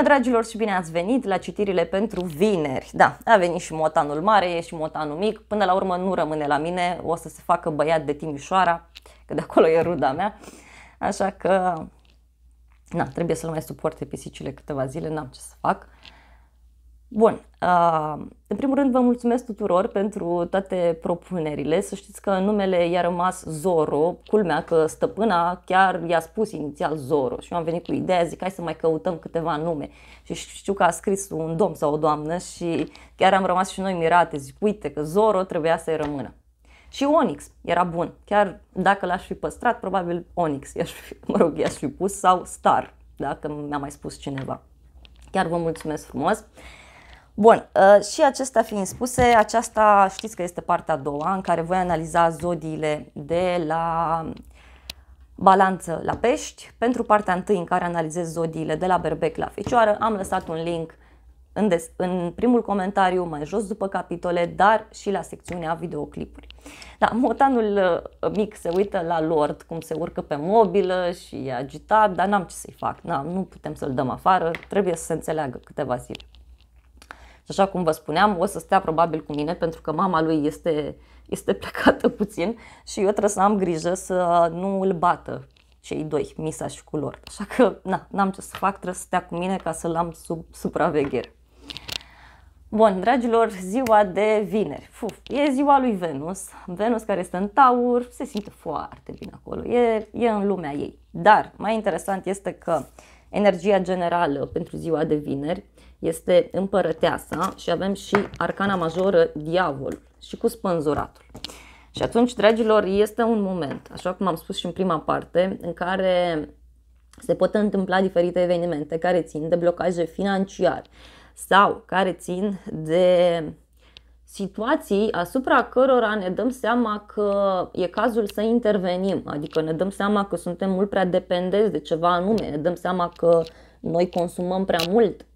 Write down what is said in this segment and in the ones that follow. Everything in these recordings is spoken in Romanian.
Bună dragilor și bine ați venit la citirile pentru vineri. Da, a venit și motanul mare, e și motanul mic. Până la urmă nu rămâne la mine, o să se facă băiat de Timișoara, că de acolo e ruda mea. Așa că, na, trebuie să-l mai suporte pisicile câteva zile, n-am ce să fac. Bun, uh, în primul rând vă mulțumesc tuturor pentru toate propunerile. Să știți că numele i-a rămas Zoro, culmea că stăpâna chiar i-a spus inițial Zoro și eu am venit cu ideea, zic hai să mai căutăm câteva nume. Și știu că a scris un domn sau o doamnă și chiar am rămas și noi mirate, zic uite că Zoro trebuia să-i rămână. Și Onyx era bun, chiar dacă l-aș fi păstrat, probabil Onyx, i-aș fi, mă rog, i-aș fi pus sau Star, dacă mi-a mai spus cineva. Chiar vă mulțumesc frumos. Bun, uh, și acestea fiind spuse, aceasta știți că este partea a doua în care voi analiza zodiile de la balanță la pești. Pentru partea întâi în care analizez zodiile de la berbec la fecioară, am lăsat un link în, des, în primul comentariu, mai jos după capitole, dar și la secțiunea videoclipuri. Da, motanul uh, mic se uită la Lord, cum se urcă pe mobilă și e agitat, dar n-am ce să-i fac, Na, nu putem să-l dăm afară, trebuie să se înțeleagă câteva zile. Și așa cum vă spuneam, o să stea probabil cu mine pentru că mama lui este, este plecată puțin și eu trebuie să am grijă să nu îl bată cei doi, Misa și cu Lord. Așa că na, n-am ce să fac, trebuie să stea cu mine ca să-l am sub supraveghere. Bun, dragilor, ziua de vineri. Fuf, e ziua lui Venus. Venus care este în taur, se simte foarte bine acolo, e, e în lumea ei. Dar mai interesant este că energia generală pentru ziua de vineri este împărăteasa și avem și arcana majoră diavol și cu spânzuratul. Și atunci, dragilor, este un moment, așa cum am spus și în prima parte, în care se pot întâmpla diferite evenimente care țin de blocaje financiare sau care țin de situații asupra cărora ne dăm seama că e cazul să intervenim, adică ne dăm seama că suntem mult prea dependenți de ceva anume, ne dăm seama că noi consumăm prea mult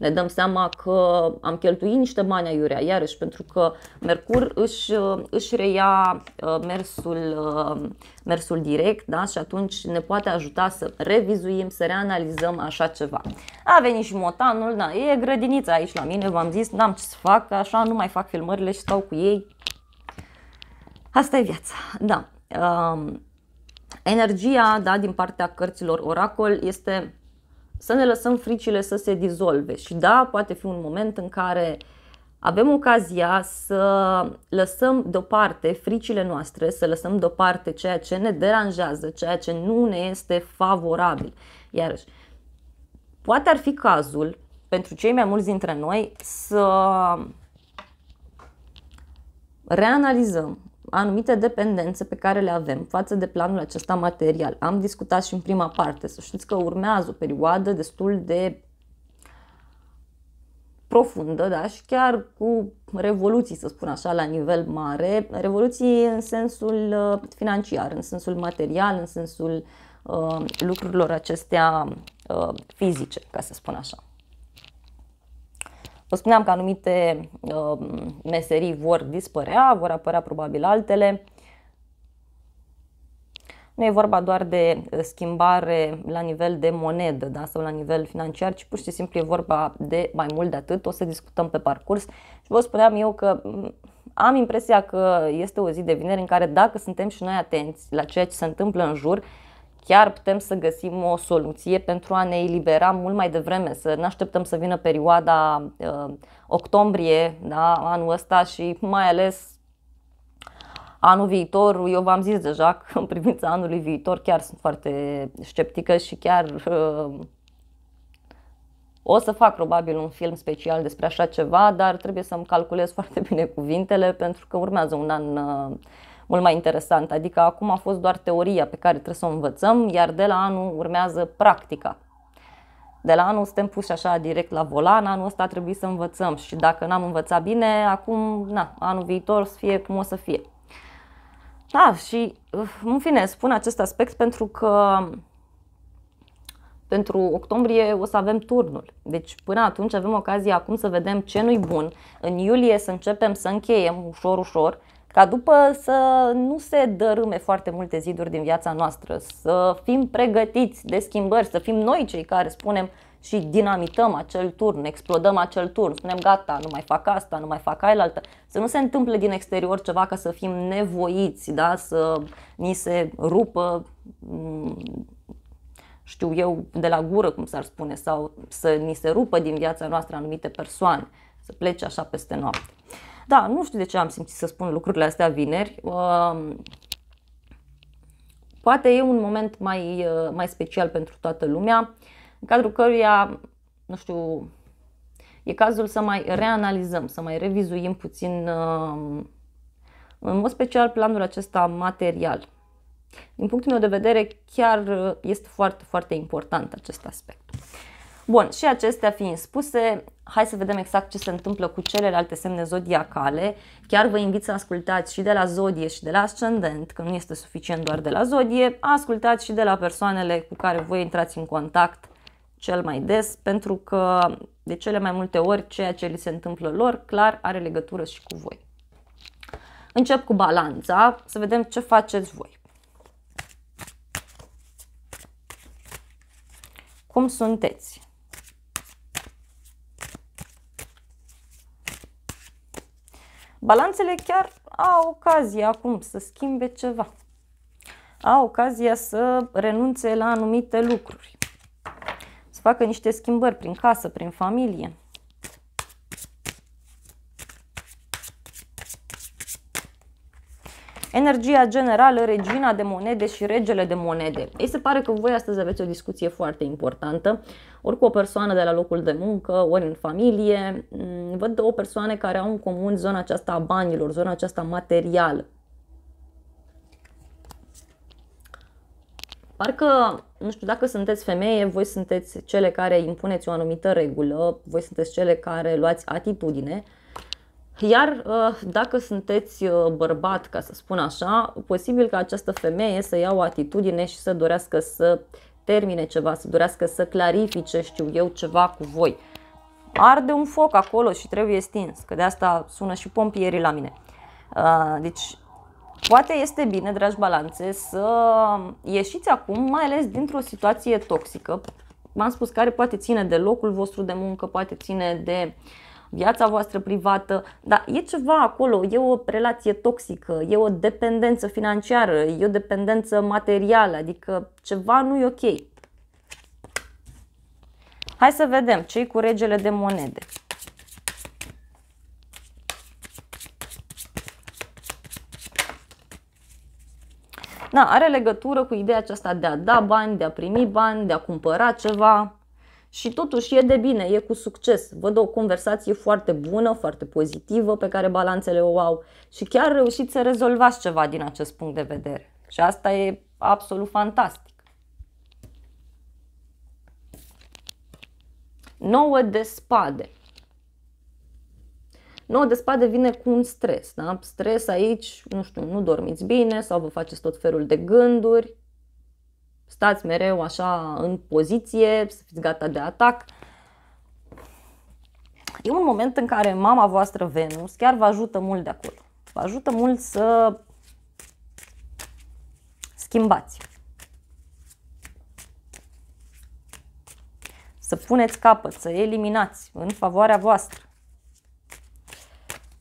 ne dăm seama că am cheltuit niște bani aiurea, iarăși pentru că Mercur își, își reia uh, mersul, uh, mersul direct da? și atunci ne poate ajuta să revizuim, să reanalizăm așa ceva. A venit și motanul, da, e grădinița aici la mine, v-am zis, n-am ce să fac, așa nu mai fac filmările și stau cu ei. Asta e viața, da. Um, energia da, din partea cărților Oracol este să ne lăsăm fricile să se dizolve. Și da, poate fi un moment în care avem ocazia să lăsăm deoparte fricile noastre, să lăsăm deoparte ceea ce ne deranjează, ceea ce nu ne este favorabil. Iarăși, poate ar fi cazul pentru cei mai mulți dintre noi să reanalizăm anumite dependențe pe care le avem față de planul acesta material. Am discutat și în prima parte, să știți că urmează o perioadă destul de profundă, da, și chiar cu revoluții, să spun așa, la nivel mare, revoluții în sensul uh, financiar, în sensul material, în sensul uh, lucrurilor acestea uh, fizice, ca să spun așa. Vă spuneam că anumite uh, meserii vor dispărea, vor apărea probabil altele. Nu e vorba doar de schimbare la nivel de monedă da, sau la nivel financiar, ci pur și simplu e vorba de mai mult de atât. O să discutăm pe parcurs și vă spuneam eu că mm, am impresia că este o zi de vineri în care dacă suntem și noi atenți la ceea ce se întâmplă în jur, chiar putem să găsim o soluție pentru a ne elibera mult mai devreme, să nu așteptăm să vină perioada uh, octombrie, da, anul ăsta și mai ales anul viitor, eu v-am zis deja că în privința anului viitor chiar sunt foarte sceptică și chiar uh, o să fac probabil un film special despre așa ceva, dar trebuie să-mi calculez foarte bine cuvintele pentru că urmează un an uh, mult mai interesant. Adică acum a fost doar teoria pe care trebuie să o învățăm, iar de la anul urmează practica. De la anul suntem puși așa direct la volan, anul ăsta trebuie să învățăm și dacă n-am învățat bine, acum, na, anul viitor să fie cum o să fie. Da, și în fine, spun acest aspect pentru că pentru octombrie o să avem turnul. Deci până atunci avem ocazia acum să vedem ce nu-i bun. În iulie să începem să încheiem ușor, ușor ca după să nu se dărâme foarte multe ziduri din viața noastră, să fim pregătiți de schimbări, să fim noi cei care spunem și dinamităm acel turn, explodăm acel turn, spunem gata, nu mai fac asta, nu mai fac ailaltă, să nu se întâmple din exterior ceva ca să fim nevoiți, da? să ni se rupă, mm, știu eu, de la gură, cum s-ar spune, sau să ni se rupă din viața noastră anumite persoane, să plece așa peste noapte. Da, nu știu de ce am simțit să spun lucrurile astea vineri. Um, poate e un moment mai, uh, mai special pentru toată lumea, în cadrul căruia, nu știu, e cazul să mai reanalizăm, să mai revizuim puțin, um, în mod special, planul acesta material. Din punctul meu de vedere, chiar uh, este foarte, foarte important acest aspect. Bun, și acestea fiind spuse, hai să vedem exact ce se întâmplă cu celelalte semne zodiacale. Chiar vă invit să ascultați și de la zodie și de la ascendent, că nu este suficient doar de la zodie, ascultați și de la persoanele cu care voi intrați în contact cel mai des, pentru că de cele mai multe ori ceea ce li se întâmplă lor clar are legătură și cu voi. Încep cu balanța, să vedem ce faceți voi. Cum sunteți? Balanțele chiar au ocazia acum să schimbe ceva. Au ocazia să renunțe la anumite lucruri. Să facă niște schimbări prin casă, prin familie. Energia generală, regina de monede și regele de monede. Ei se pare că voi astăzi aveți o discuție foarte importantă, ori cu o persoană de la locul de muncă, ori în familie. Mm, văd două persoane care au în comun zona aceasta a banilor, zona aceasta materială. Parcă, nu știu, dacă sunteți femeie, voi sunteți cele care impuneți o anumită regulă, voi sunteți cele care luați atitudine, iar uh, dacă sunteți uh, bărbat, ca să spun așa, posibil ca această femeie să ia o atitudine și să dorească să termine ceva, să dorească să clarifice, știu eu, ceva cu voi. Arde un foc acolo și trebuie stins, că de asta sună și pompierii la mine. Uh, deci, poate este bine, dragi balanțe, să ieșiți acum, mai ales dintr-o situație toxică. M-am spus care poate ține de locul vostru de muncă, poate ține de uh, viața voastră privată, dar e ceva acolo, e o relație toxică, e o dependență financiară, e o dependență materială, adică ceva nu e ok. Hai să vedem ce cu regele de monede. Da, are legătură cu ideea aceasta de a da bani, de a primi bani, de a cumpăra ceva și totuși e de bine, e cu succes. Văd o conversație foarte bună, foarte pozitivă pe care balanțele o au și chiar reușiți să rezolvați ceva din acest punct de vedere. Și asta e absolut fantastic. Nouă de spade. Nouă de spade vine cu un stres. Da? Stres aici, nu știu, nu dormiți bine sau vă faceți tot felul de gânduri stați mereu așa în poziție, să fiți gata de atac. E un moment în care mama voastră Venus chiar vă ajută mult de acolo. Vă ajută mult să schimbați. Să puneți capăt, să eliminați în favoarea voastră.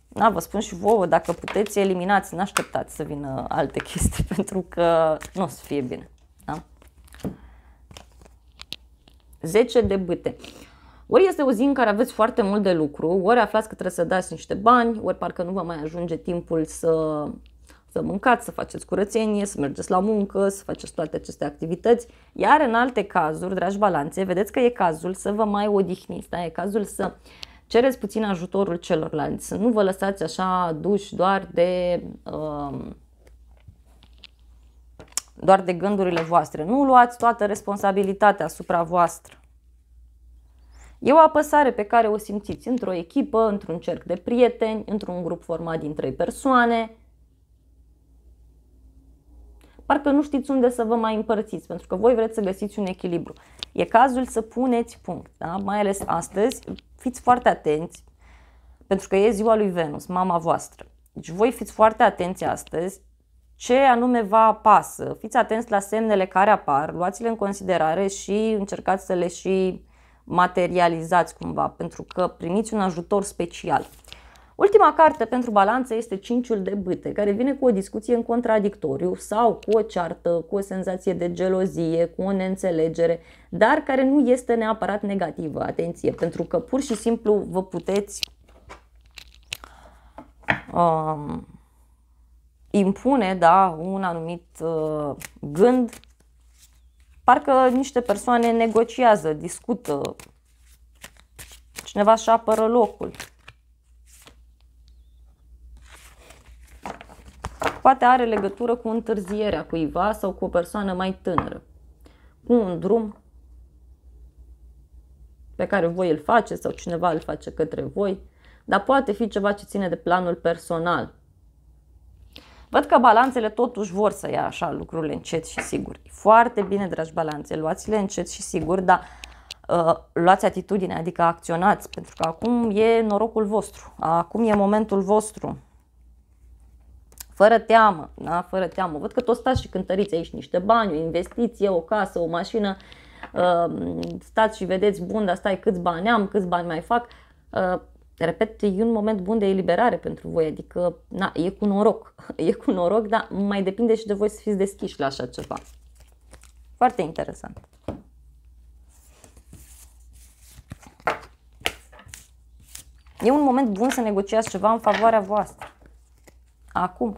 Da, vă spun și vouă, dacă puteți eliminați, nu așteptați să vină alte chestii, pentru că nu o să fie bine. 10 de bâte. Ori este o zi în care aveți foarte mult de lucru, ori aflați că trebuie să dați niște bani, ori parcă nu vă mai ajunge timpul să, să mâncați, să faceți curățenie, să mergeți la muncă, să faceți toate aceste activități. Iar în alte cazuri, dragi balanțe, vedeți că e cazul să vă mai odihniți, da? e cazul să cereți puțin ajutorul celorlalți, să nu vă lăsați așa duși doar de... Uh, doar de gândurile voastre. Nu luați toată responsabilitatea asupra voastră. E o apăsare pe care o simțiți într-o echipă, într-un cerc de prieteni, într-un grup format din trei persoane. Parcă nu știți unde să vă mai împărțiți, pentru că voi vreți să găsiți un echilibru. E cazul să puneți punct, da? mai ales astăzi. Fiți foarte atenți, pentru că e ziua lui Venus, mama voastră. Deci voi fiți foarte atenți astăzi ce anume vă apasă. Fiți atenți la semnele care apar, luați-le în considerare și încercați să le și materializați cumva, pentru că primiți un ajutor special. Ultima carte pentru balanță este Cinciul de bâte, care vine cu o discuție în contradictoriu sau cu o ceartă, cu o senzație de gelozie, cu o neînțelegere, dar care nu este neapărat negativă, atenție, pentru că pur și simplu vă puteți um, impune da, un anumit uh, gând. Parcă niște persoane negociază, discută, cineva își apără locul. Poate are legătură cu întârzierea cuiva sau cu o persoană mai tânără, cu un drum pe care voi îl faceți sau cineva îl face către voi, dar poate fi ceva ce ține de planul personal. Văd că balanțele totuși vor să ia așa lucrurile încet și sigur. Foarte bine, dragi balanțe, luați-le încet și sigur, dar uh, luați atitudine, adică acționați, pentru că acum e norocul vostru, acum e momentul vostru fără teamă, da? fără teamă. Văd că tot stați și cântăriți aici niște bani, o investiție, o casă, o mașină, uh, stați și vedeți, bun, dar stai câți bani am, câți bani mai fac. Uh, repet, e un moment bun de eliberare pentru voi, adică na, e cu noroc, e cu noroc, dar mai depinde și de voi să fiți deschiși la așa ceva. Foarte interesant. E un moment bun să negociați ceva în favoarea voastră acum.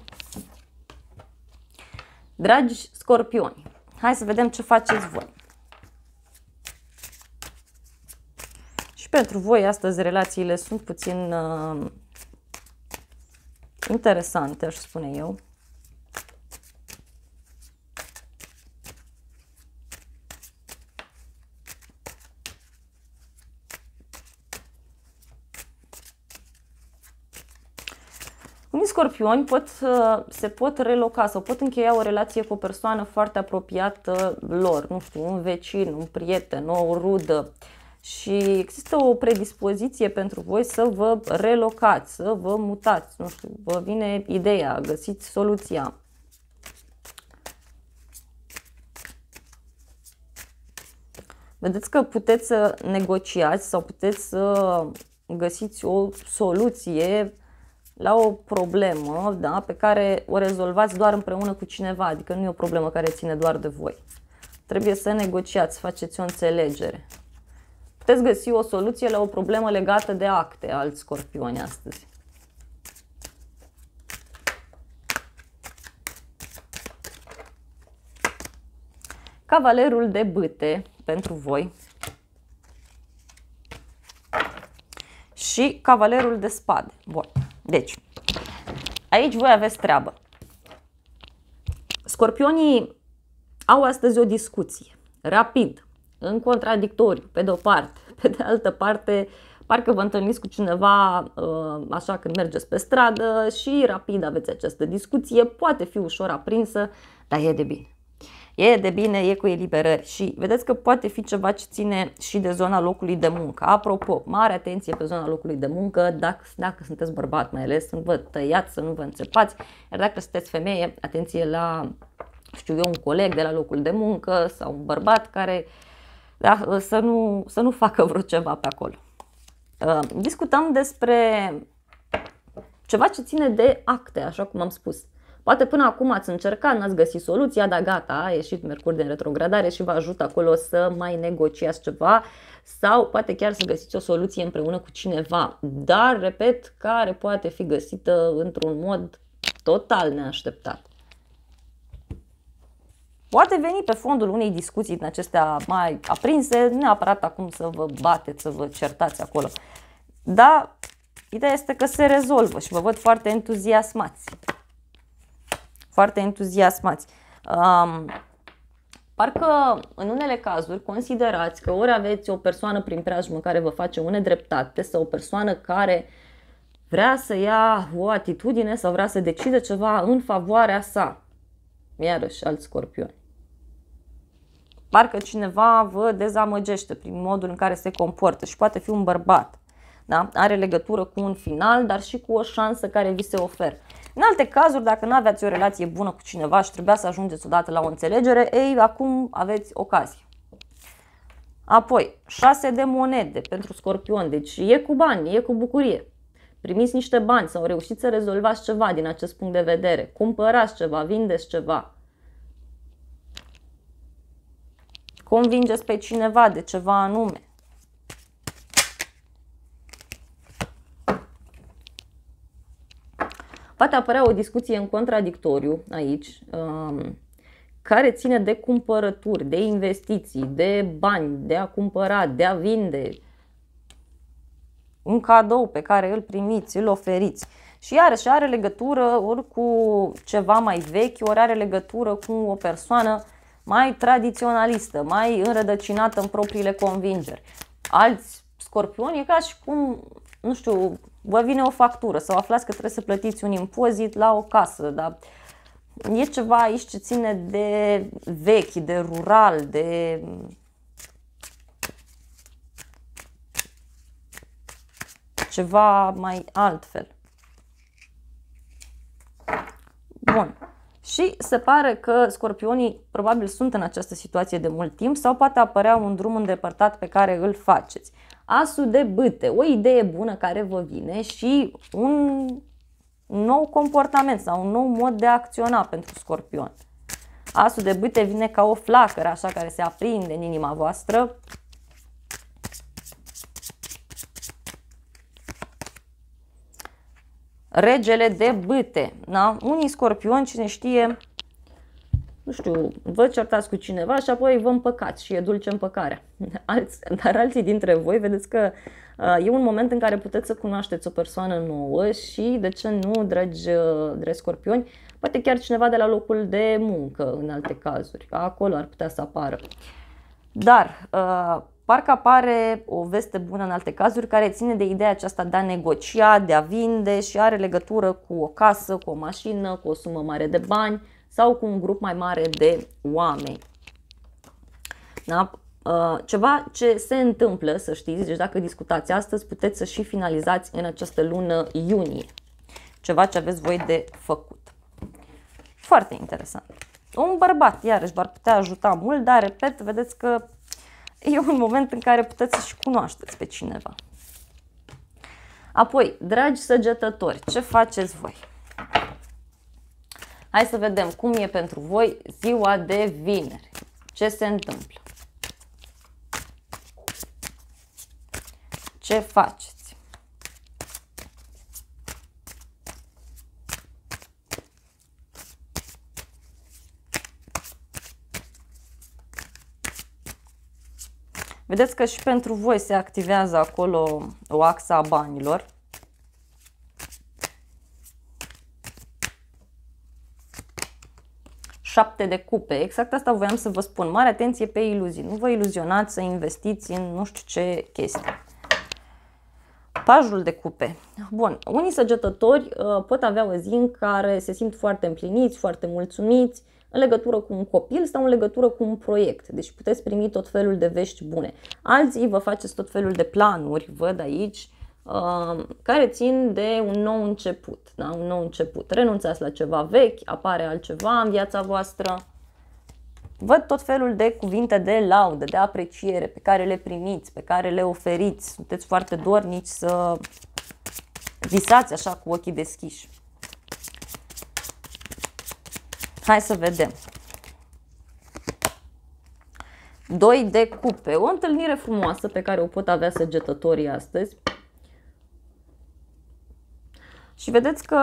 Dragi scorpioni, hai să vedem ce faceți voi. Pentru voi astăzi relațiile sunt puțin uh, interesante, aș spune eu. scorpioni pot, se pot reloca sau pot încheia o relație cu o persoană foarte apropiată lor, nu știu, un vecin, un prieten, o rudă. Și există o predispoziție pentru voi să vă relocați, să vă mutați, nu știu, vă vine ideea, găsiți soluția. Vedeți că puteți să negociați sau puteți să găsiți o soluție la o problemă da, pe care o rezolvați doar împreună cu cineva, adică nu e o problemă care ține doar de voi. Trebuie să negociați, să faceți o înțelegere. Puteți găsi o soluție la o problemă legată de acte alți scorpioni astăzi. Cavalerul de bâte pentru voi și cavalerul de spade. Bun. Deci, aici voi aveți treabă. Scorpionii au astăzi o discuție, rapid, în contradictoriu, pe de o parte. Pe de altă parte, parcă vă întâlniți cu cineva uh, așa când mergeți pe stradă și rapid aveți această discuție, poate fi ușor aprinsă, dar e de bine e de bine, e cu eliberări și vedeți că poate fi ceva ce ține și de zona locului de muncă. Apropo, mare atenție pe zona locului de muncă, dacă, dacă sunteți bărbat mai ales, să nu vă tăiați, să nu vă înțepați, iar dacă sunteți femeie, atenție la, știu eu, un coleg de la locul de muncă sau un bărbat care da, să, nu, să nu facă vreo ceva pe acolo. Uh, discutăm despre ceva ce ține de acte, așa cum am spus. Poate până acum ați încercat, n-ați găsit soluția, dar gata, a ieșit Mercur din retrogradare și vă ajută acolo să mai negociați ceva sau poate chiar să găsiți o soluție împreună cu cineva, dar, repet, care poate fi găsită într-un mod total neașteptat. Poate veni pe fondul unei discuții din acestea mai aprinse, neapărat acum să vă bateți, să vă certați acolo. Dar ideea este că se rezolvă și vă văd foarte entuziasmați foarte entuziasmați. Um, parcă în unele cazuri considerați că ori aveți o persoană prin preajmă care vă face o nedreptate sau o persoană care vrea să ia o atitudine sau vrea să decide ceva în favoarea sa. Iarăși alți scorpioni. Parcă cineva vă dezamăgește prin modul în care se comportă și poate fi un bărbat Da? Are legătură cu un final, dar și cu o șansă care vi se oferă. În alte cazuri, dacă nu aveați o relație bună cu cineva și trebuia să ajungeți odată la o înțelegere, ei, acum aveți ocazie. Apoi, 6 de monede pentru scorpion, deci e cu bani, e cu bucurie. Primiți niște bani sau reușiți să rezolvați ceva din acest punct de vedere. Cumpărați ceva, vindeți ceva. Convingeți pe cineva de ceva anume. Poate apărea o discuție în contradictoriu aici, um, care ține de cumpărături, de investiții, de bani, de a cumpăra, de a vinde, un cadou pe care îl primiți, îl oferiți. Și iarăși are legătură ori cu ceva mai vechi, ori are legătură cu o persoană mai tradiționalistă, mai înrădăcinată în propriile convingeri. Alți scorpioni e ca și cum, nu știu, vă vine o factură sau aflați că trebuie să plătiți un impozit la o casă, dar e ceva aici ce ține de vechi, de rural, de ceva mai altfel. Bun. Și se pare că scorpionii probabil sunt în această situație de mult timp sau poate apărea un drum îndepărtat pe care îl faceți. Asul de bâte, o idee bună care vă vine și un nou comportament sau un nou mod de a acționa pentru scorpion. Asul de bâte vine ca o flacără așa care se aprinde în inima voastră regele de bâte. Da? Unii scorpioni, cine știe, nu știu, vă certați cu cineva și apoi vă împăcați și e dulce împăcarea. Alți, dar alții dintre voi vedeți că uh, e un moment în care puteți să cunoașteți o persoană nouă și, de ce nu, dragi, uh, dragi scorpioni, poate chiar cineva de la locul de muncă în alte cazuri. Acolo ar putea să apară. Dar uh, Parcă apare o veste bună în alte cazuri care ține de ideea aceasta de a negocia, de a vinde și are legătură cu o casă, cu o mașină, cu o sumă mare de bani sau cu un grup mai mare de oameni. Da? Uh, ceva ce se întâmplă, să știți, deci dacă discutați astăzi, puteți să și finalizați în această lună iunie. Ceva ce aveți voi de făcut. Foarte interesant. Un bărbat, iarăși, v-ar putea ajuta mult, dar, repet, vedeți că e un moment în care puteți să și cunoașteți pe cineva. Apoi, dragi săgetători, ce faceți voi? Hai să vedem cum e pentru voi ziua de vineri. Ce se întâmplă? Ce faceți? Vedeți că și pentru voi se activează acolo o axa a banilor. Șapte de cupe, exact asta voiam să vă spun. Mare atenție pe iluzii, nu vă iluzionați să investiți în nu știu ce chestii. Pajul de cupe. Bun, unii săgetători uh, pot avea o zi în care se simt foarte împliniți, foarte mulțumiți, în legătură cu un copil sau în legătură cu un proiect. Deci puteți primi tot felul de vești bune. Alții vă faceți tot felul de planuri, văd aici, uh, care țin de un nou început. Da? Un nou început. Renunțați la ceva vechi, apare altceva în viața voastră. Văd tot felul de cuvinte de laudă, de apreciere pe care le primiți, pe care le oferiți. Sunteți foarte dornici să visați așa cu ochii deschiși. Hai să vedem. Doi de cupe. O întâlnire frumoasă pe care o pot avea săgetătorii astăzi. Și vedeți că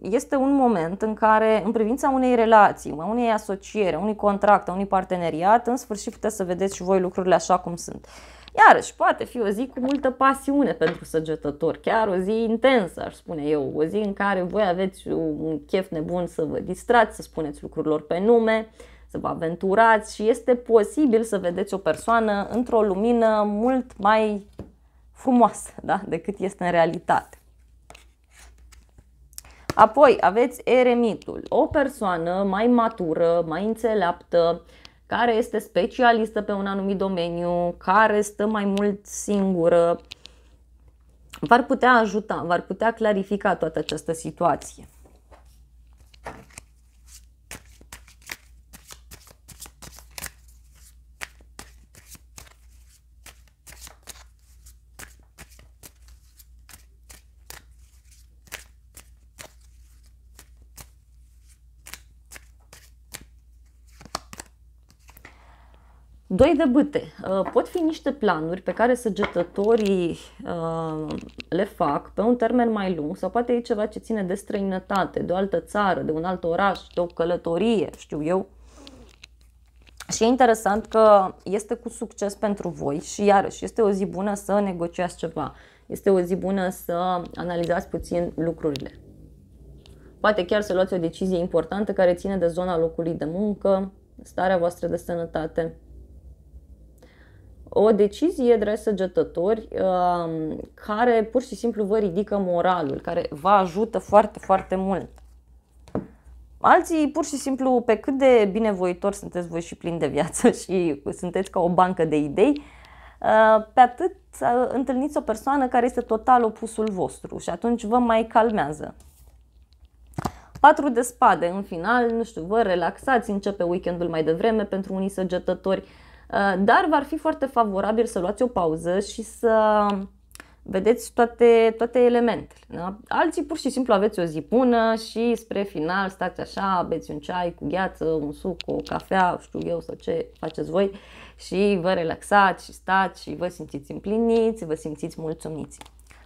este un moment în care, în privința unei relații, a unei asociere, a unui contract, a unui parteneriat, în sfârșit puteți să vedeți și voi lucrurile așa cum sunt. Iarăși, poate fi o zi cu multă pasiune pentru săgetători, chiar o zi intensă, aș spune eu, o zi în care voi aveți un chef nebun să vă distrați, să spuneți lucrurilor pe nume, să vă aventurați și este posibil să vedeți o persoană într-o lumină mult mai frumoasă da? decât este în realitate. Apoi aveți eremitul, o persoană mai matură, mai înțeleaptă, care este specialistă pe un anumit domeniu, care stă mai mult singură, v-ar putea ajuta, v-ar putea clarifica toată această situație. Doi de bâte. Uh, pot fi niște planuri pe care săgetătorii uh, le fac pe un termen mai lung sau poate e ceva ce ține de străinătate, de o altă țară, de un alt oraș, de o călătorie, știu eu. Și e interesant că este cu succes pentru voi și iarăși este o zi bună să negociați ceva. Este o zi bună să analizați puțin lucrurile. Poate chiar să luați o decizie importantă care ține de zona locului de muncă, starea voastră de sănătate o decizie, dragi săgetători, um, care pur și simplu vă ridică moralul, care vă ajută foarte, foarte mult. Alții, pur și simplu, pe cât de binevoitori sunteți voi și plini de viață și sunteți ca o bancă de idei, uh, pe atât uh, întâlniți o persoană care este total opusul vostru și atunci vă mai calmează. Patru de spade, în final, nu știu, vă relaxați, începe weekendul mai devreme pentru unii săgetători, Uh, dar v-ar fi foarte favorabil să luați o pauză și să vedeți toate, toate elementele. Da? Alții pur și simplu aveți o zi bună și spre final stați așa, beți un ceai cu gheață, un suc, o cafea, știu eu sau ce faceți voi și vă relaxați și stați și vă simțiți împliniți, vă simțiți mulțumiți.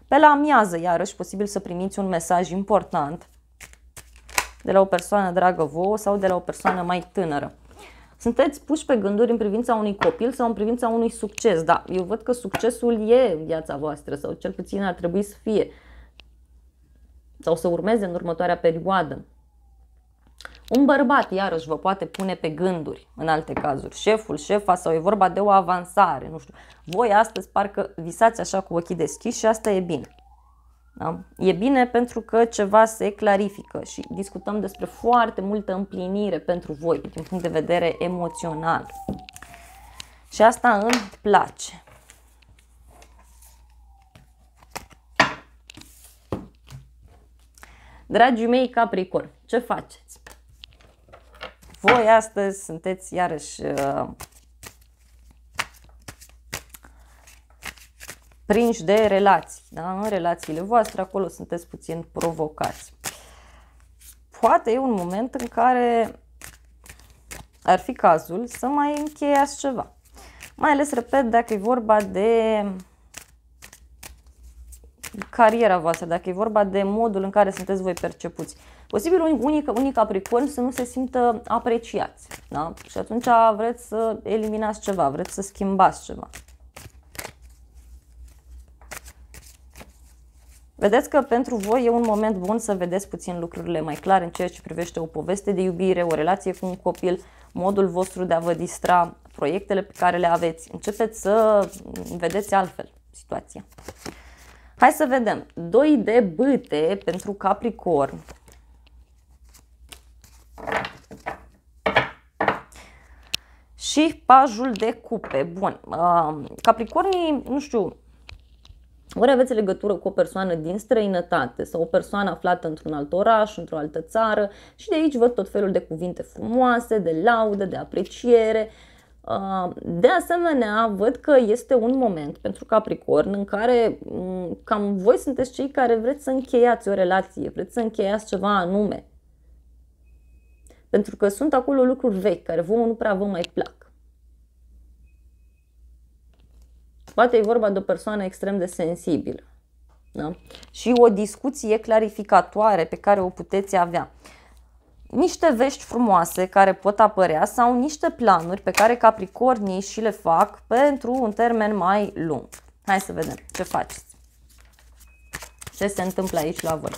Pe la amiază, iarăși, posibil să primiți un mesaj important de la o persoană dragă vouă sau de la o persoană mai tânără. Sunteți puși pe gânduri în privința unui copil sau în privința unui succes. Da, eu văd că succesul e viața voastră sau cel puțin ar trebui să fie sau să urmeze în următoarea perioadă. Un bărbat, iarăși, vă poate pune pe gânduri în alte cazuri. Șeful, șefa sau e vorba de o avansare, nu știu. Voi astăzi parcă visați așa cu ochii deschiși și asta e bine. Da? E bine pentru că ceva se clarifică și discutăm despre foarte multă împlinire pentru voi din punct de vedere emoțional. Și asta îmi place. Dragii mei Capricorn, ce faceți? Voi astăzi sunteți iarăși prinși de relații. Da? În relațiile voastre, acolo sunteți puțin provocați. Poate e un moment în care ar fi cazul să mai încheiați ceva. Mai ales, repet, dacă e vorba de cariera voastră, dacă e vorba de modul în care sunteți voi percepuți. Posibil unii, unii capricorni să nu se simtă apreciați. Da? Și atunci vreți să eliminați ceva, vreți să schimbați ceva. Vedeți că pentru voi e un moment bun să vedeți puțin lucrurile mai clar în ceea ce privește o poveste de iubire, o relație cu un copil, modul vostru de a vă distra, proiectele pe care le aveți. Începeți să vedeți altfel situația. Hai să vedem. Doi de bâte pentru Capricorn. Și pajul de cupe. Bun. Capricornii, nu știu, ori aveți legătură cu o persoană din străinătate sau o persoană aflată într-un alt oraș, într-o altă țară și de aici văd tot felul de cuvinte frumoase, de laudă, de apreciere. Uh, de asemenea, văd că este un moment pentru Capricorn în care mm, cam voi sunteți cei care vreți să încheiați o relație, vreți să încheiați ceva anume. Pentru că sunt acolo lucruri vechi care vouă nu prea vă mai plac. Poate e vorba de o persoană extrem de sensibilă. Da? Și o discuție clarificatoare pe care o puteți avea. Niște vești frumoase care pot apărea sau niște planuri pe care capricornii și le fac pentru un termen mai lung. Hai să vedem ce faceți. Ce se întâmplă aici la voi.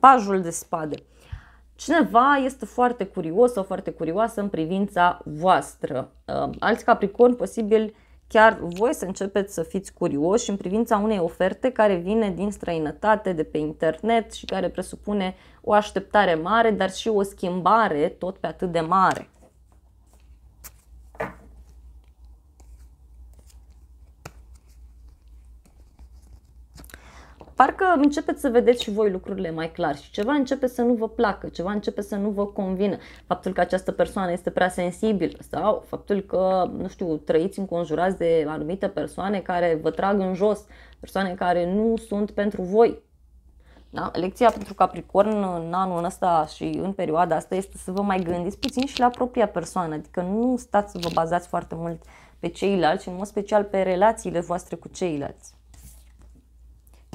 Pajul de spade. Cineva este foarte curios sau foarte curioasă în privința voastră. Uh, alți capricorni, posibil chiar voi să începeți să fiți curioși în privința unei oferte care vine din străinătate, de pe internet și care presupune o așteptare mare, dar și o schimbare tot pe atât de mare. Parcă începeți să vedeți și voi lucrurile mai clar și ceva începe să nu vă placă, ceva începe să nu vă convină. Faptul că această persoană este prea sensibilă sau faptul că, nu știu, trăiți înconjurați de anumite persoane care vă trag în jos, persoane care nu sunt pentru voi. Da? Lecția pentru Capricorn în anul ăsta și în perioada asta este să vă mai gândiți puțin și la propria persoană, adică nu stați să vă bazați foarte mult pe ceilalți și în mod special pe relațiile voastre cu ceilalți.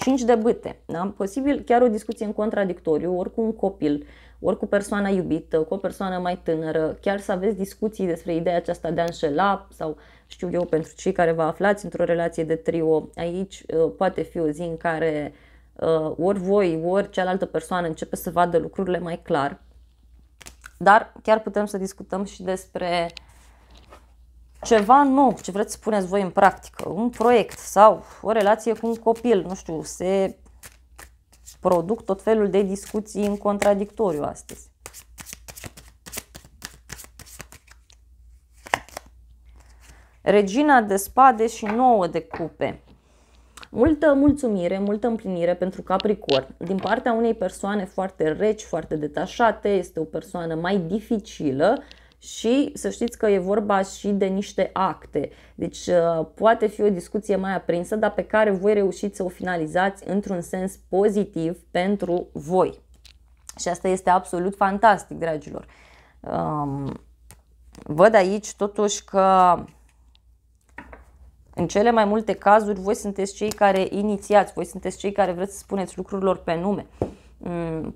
5 de bâte. Da? Posibil chiar o discuție în contradictoriu, ori cu un copil, ori cu persoana iubită, cu o persoană mai tânără, chiar să aveți discuții despre ideea aceasta de a înșela sau știu eu, pentru cei care vă aflați într-o relație de trio, aici uh, poate fi o zi în care uh, ori voi, ori cealaltă persoană începe să vadă lucrurile mai clar. Dar chiar putem să discutăm și despre ceva nou, ce vreți să puneți voi în practică, un proiect sau o relație cu un copil, nu știu, se produc tot felul de discuții în contradictoriu astăzi. Regina de spade și nouă de cupe. Multă mulțumire, multă împlinire pentru Capricorn din partea unei persoane foarte reci, foarte detașate, este o persoană mai dificilă și să știți că e vorba și de niște acte. Deci uh, poate fi o discuție mai aprinsă, dar pe care voi reușiți să o finalizați într-un sens pozitiv pentru voi. Și asta este absolut fantastic, dragilor. Um, văd aici totuși că în cele mai multe cazuri voi sunteți cei care inițiați, voi sunteți cei care vreți să spuneți lucrurilor pe nume. Mm,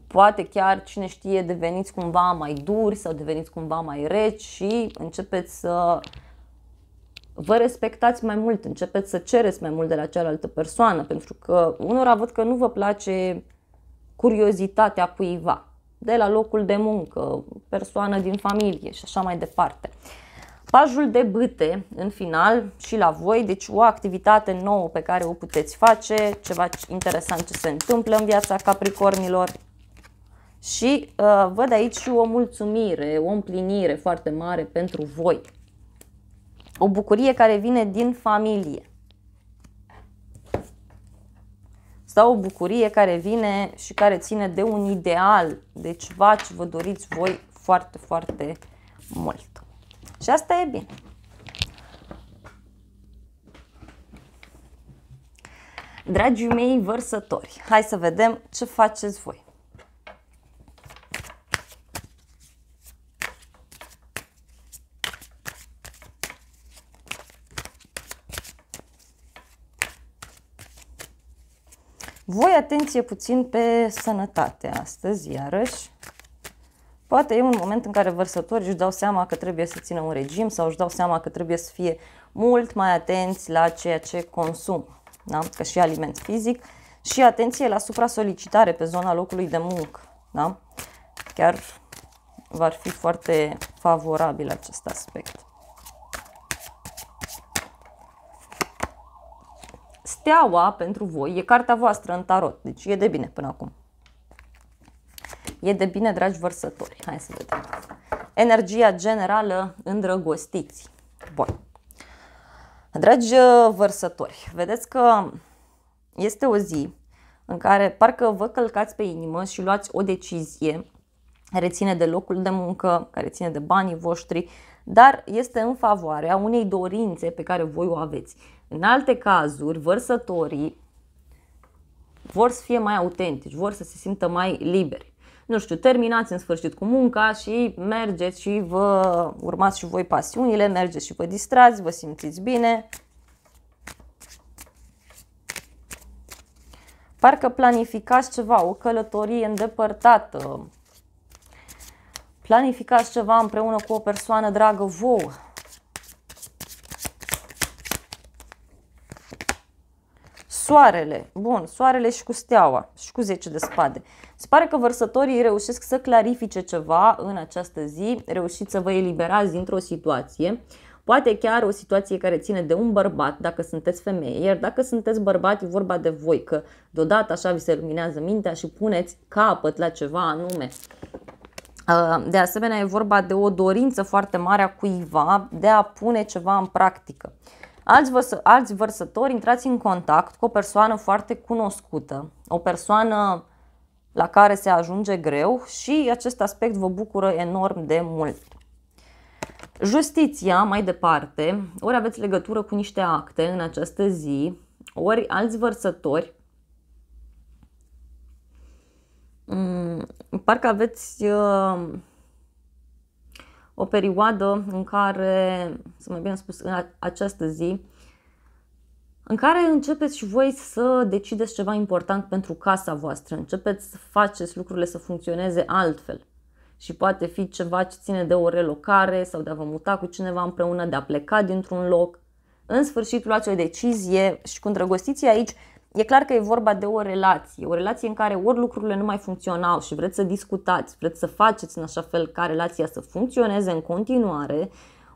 poate chiar, cine știe, deveniți cumva mai duri sau deveniți cumva mai reci și începeți să vă respectați mai mult, începeți să cereți mai mult de la cealaltă persoană, pentru că unora văd că nu vă place curiozitatea cuiva, de la locul de muncă, persoană din familie și așa mai departe. Pajul de bâte, în final, și la voi, deci o activitate nouă pe care o puteți face, ceva interesant ce se întâmplă în viața capricornilor. Și uh, văd aici și o mulțumire, o împlinire foarte mare pentru voi. O bucurie care vine din familie. Sau o bucurie care vine și care ține de un ideal, de ceva ce vă doriți voi foarte, foarte mult. Și asta e bine. Dragii mei vărsători, hai să vedem ce faceți voi. Voi atenție puțin pe sănătate astăzi, iarăși. Poate e un moment în care vărsătorii își dau seama că trebuie să țină un regim sau își dau seama că trebuie să fie mult mai atenți la ceea ce consumă, da? că și aliment fizic și atenție la supra-solicitare pe zona locului de muncă. Da? Chiar va fi foarte favorabil acest aspect. Steaua pentru voi e cartea voastră în tarot, deci e de bine până acum. E de bine, dragi vărsători. Hai să vedem. Energia generală îndrăgostiți. Bun. Dragi uh, vărsători, vedeți că este o zi în care parcă vă călcați pe inimă și luați o decizie care ține de locul de muncă, care ține de banii voștri, dar este în favoarea unei dorințe pe care voi o aveți. În alte cazuri, vărsătorii vor să fie mai autentici, vor să se simtă mai liberi nu știu, terminați în sfârșit cu munca și mergeți și vă urmați și voi pasiunile, mergeți și vă distrați, vă simțiți bine. Parcă planificați ceva, o călătorie îndepărtată. Planificați ceva împreună cu o persoană dragă vouă. Soarele, bun, soarele și cu steaua și cu 10 de spade. Se pare că vărsătorii reușesc să clarifice ceva în această zi, reușiți să vă eliberați dintr-o situație, poate chiar o situație care ține de un bărbat, dacă sunteți femeie, iar dacă sunteți bărbat e vorba de voi, că deodată așa vi se luminează mintea și puneți capăt la ceva anume. Uh, de asemenea, e vorba de o dorință foarte mare a cuiva de a pune ceva în practică. Alți, vărsă, alți vărsători, intrați în contact cu o persoană foarte cunoscută, o persoană la care se ajunge greu și acest aspect vă bucură enorm de mult. Justiția, mai departe, ori aveți legătură cu niște acte în această zi, ori alți vărsători, mm, parcă aveți uh, o perioadă în care, să mai bine spus, în această zi, în care începeți și voi să decideți ceva important pentru casa voastră, începeți să faceți lucrurile să funcționeze altfel. Și poate fi ceva ce ține de o relocare sau de a vă muta cu cineva împreună, de a pleca dintr-un loc. În sfârșit luați o decizie și cu îndrăgostiții aici e clar că e vorba de o relație, o relație în care ori lucrurile nu mai funcționau și vreți să discutați, vreți să faceți în așa fel ca relația să funcționeze în continuare,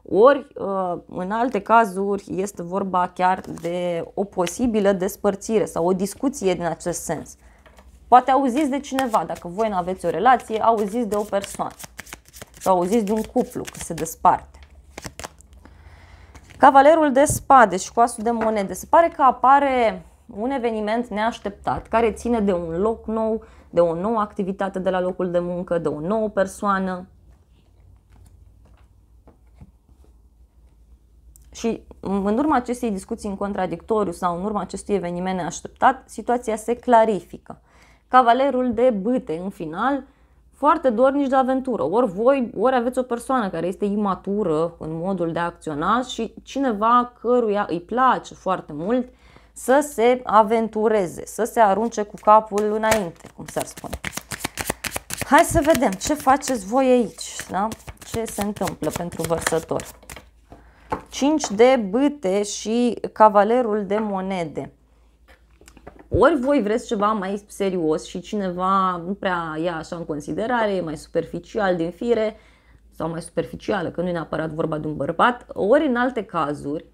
ori uh, în alte cazuri este vorba chiar de o posibilă despărțire sau o discuție din acest sens. Poate auziți de cineva, dacă voi nu aveți o relație, auziți de o persoană sau auziți de un cuplu că se desparte. Cavalerul de spade și coasul de monede. Se pare că apare un eveniment neașteptat care ține de un loc nou, de o nouă activitate de la locul de muncă, de o nouă persoană. Și în urma acestei discuții în contradictoriu sau în urma acestui eveniment neașteptat, situația se clarifică. Cavalerul de bâte, în final, foarte dornici de aventură. Ori voi, ori aveți o persoană care este imatură în modul de a acționa și cineva căruia îi place foarte mult să se aventureze, să se arunce cu capul înainte, cum s-ar spune. Hai să vedem ce faceți voi aici, da? ce se întâmplă pentru vărsători. 5 de bâte și cavalerul de monede. Ori voi vreți ceva mai serios și cineva nu prea ia așa în considerare, e mai superficial din fire sau mai superficială, că nu e neapărat vorba de un bărbat, ori în alte cazuri,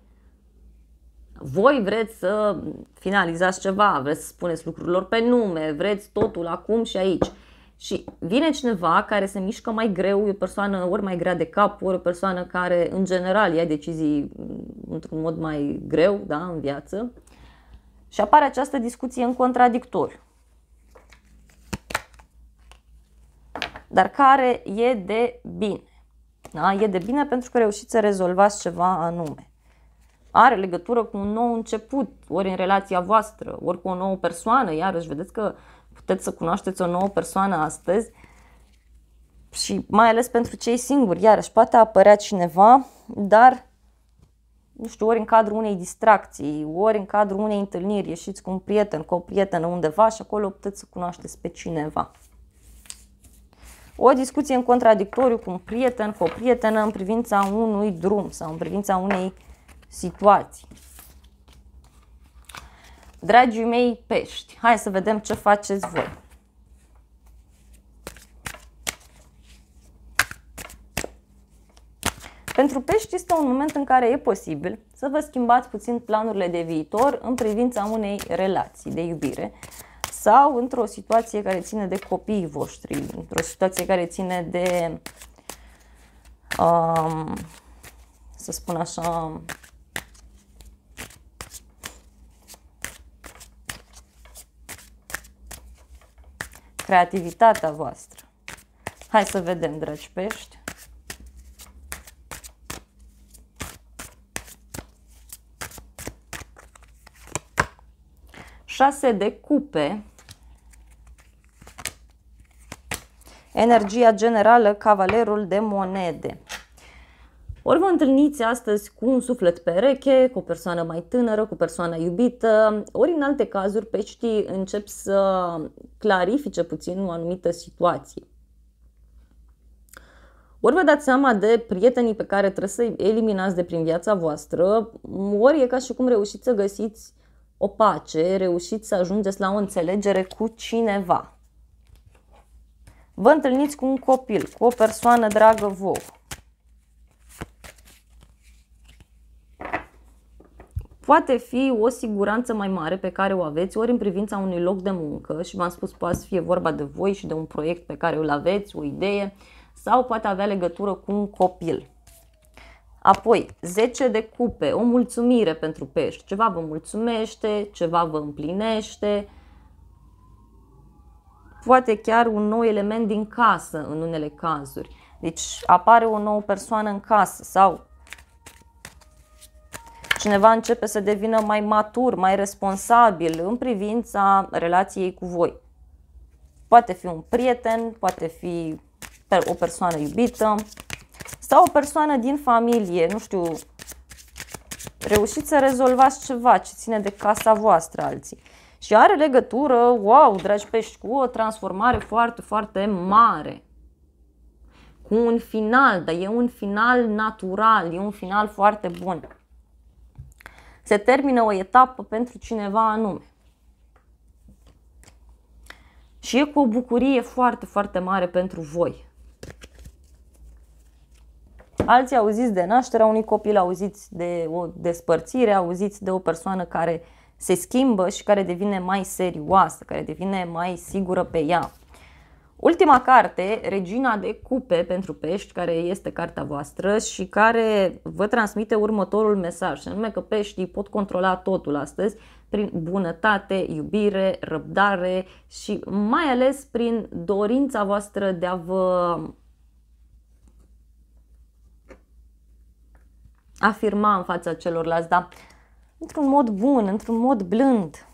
voi vreți să finalizați ceva, vreți să spuneți lucrurilor pe nume, vreți totul acum și aici. Și vine cineva care se mișcă mai greu, e o persoană ori mai grea de cap, ori o persoană care în general ia decizii într-un mod mai greu da, în viață și apare această discuție în contradictoriu. Dar care e de bine. Da? E de bine pentru că reușiți să rezolvați ceva anume. Are legătură cu un nou început, ori în relația voastră, ori cu o nouă persoană. Iarăși, vedeți că puteți să cunoașteți o nouă persoană astăzi și mai ales pentru cei singuri. Iarăși, poate apărea cineva, dar nu știu, ori în cadrul unei distracții, ori în cadrul unei întâlniri, ieșiți cu un prieten, cu o prietenă undeva și acolo puteți să cunoașteți pe cineva. O discuție în contradictoriu cu un prieten, cu o prietenă în privința unui drum sau în privința unei situații. Dragii mei pești, hai să vedem ce faceți voi. Pentru pești este un moment în care e posibil să vă schimbați puțin planurile de viitor în privința unei relații de iubire sau într-o situație care ține de copiii voștri, într-o situație care ține de, um, să spun așa, creativitatea voastră. Hai să vedem, dragi pești. 6 de cupe, energia generală, cavalerul de monede. Ori vă întâlniți astăzi cu un suflet pereche, cu o persoană mai tânără, cu o persoană iubită, ori în alte cazuri peștii încep să clarifice puțin o anumită situație. Ori vă dați seama de prietenii pe care trebuie să-i eliminați de prin viața voastră, ori e ca și cum reușiți să găsiți o pace, reușiți să ajungeți la o înțelegere cu cineva. Vă întâlniți cu un copil, cu o persoană dragă vouă. Poate fi o siguranță mai mare pe care o aveți ori în privința unui loc de muncă și v-am spus poate să fie vorba de voi și de un proiect pe care îl aveți, o idee sau poate avea legătură cu un copil. Apoi, 10 de cupe, o mulțumire pentru pești. Ceva vă mulțumește, ceva vă împlinește. Poate chiar un nou element din casă în unele cazuri. Deci apare o nouă persoană în casă sau cineva începe să devină mai matur, mai responsabil în privința relației cu voi. Poate fi un prieten, poate fi o persoană iubită sau o persoană din familie, nu știu, reușiți să rezolvați ceva ce ține de casa voastră alții. Și are legătură, wow, dragi pești, cu o transformare foarte, foarte mare. Cu un final, dar e un final natural, e un final foarte bun. Se termină o etapă pentru cineva anume. Și e cu o bucurie foarte, foarte mare pentru voi. Alții auziți de nașterea unui copil, auziți de o despărțire, auziți de o persoană care se schimbă și care devine mai serioasă, care devine mai sigură pe ea. Ultima carte, Regina de Cupe pentru pești, care este cartea voastră și care vă transmite următorul mesaj, anume că peștii pot controla totul astăzi prin bunătate, iubire, răbdare și mai ales prin dorința voastră de a vă afirma în fața celorlalți, dar într-un mod bun, într-un mod blând.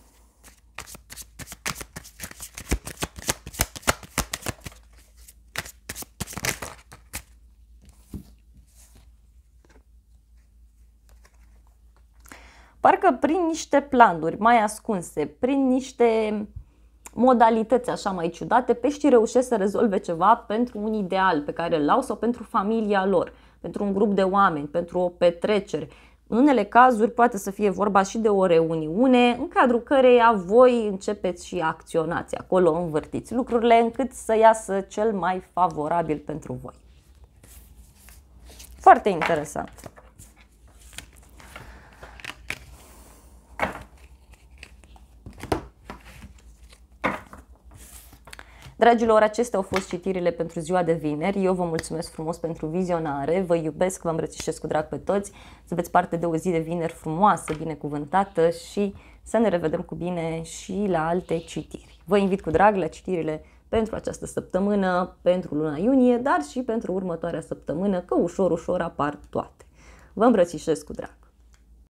Parcă prin niște planuri mai ascunse, prin niște modalități așa mai ciudate, peștii reușesc să rezolve ceva pentru un ideal pe care îl au sau pentru familia lor pentru un grup de oameni, pentru o petrecere. În unele cazuri poate să fie vorba și de o reuniune în cadrul căreia voi începeți și acționați acolo, învârtiți lucrurile încât să iasă cel mai favorabil pentru voi. Foarte interesant. Dragilor, acestea au fost citirile pentru ziua de vineri. Eu vă mulțumesc frumos pentru vizionare, vă iubesc, vă îmbrățișez cu drag pe toți, să aveți parte de o zi de vineri frumoasă, binecuvântată și să ne revedem cu bine și la alte citiri. Vă invit cu drag la citirile pentru această săptămână, pentru luna iunie, dar și pentru următoarea săptămână, că ușor, ușor apar toate. Vă îmbrățișez cu drag!